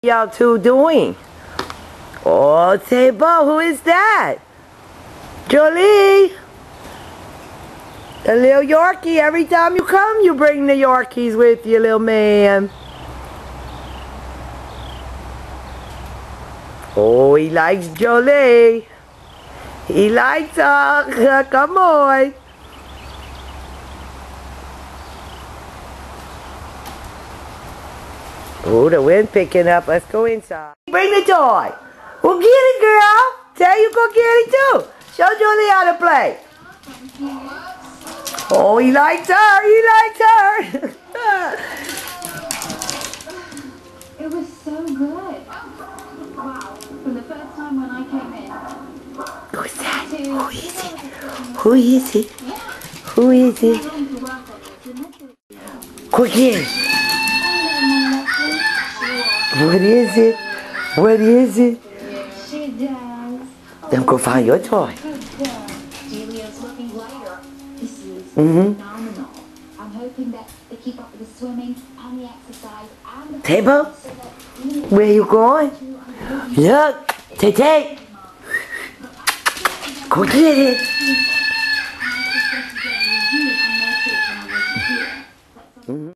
y'all two doing? Oh, Sabot, who is that? Jolie. A little Yorkie. Every time you come, you bring the Yorkies with you, little man. Oh, he likes Jolie. He likes her. Come on. Oh, the wind picking up. Let's go inside. Bring the toy. Well, get it, girl. Tell you go get it, too. Show Jolie how to play. Oh, he likes her. He likes her. It was so good. Wow. From the first time when I came in Who's that? Who is it? Who is it? Who is it? going to work on this, and Quick in. What is it? What is it? She does. Then go find your toy. Good girl. Jolie's looking lighter. This is Mhm. phenomenal. I'm hoping that they keep up with the swimming and the exercise and the Table? so that you Where you going? Look, Tay Tay. Go get it.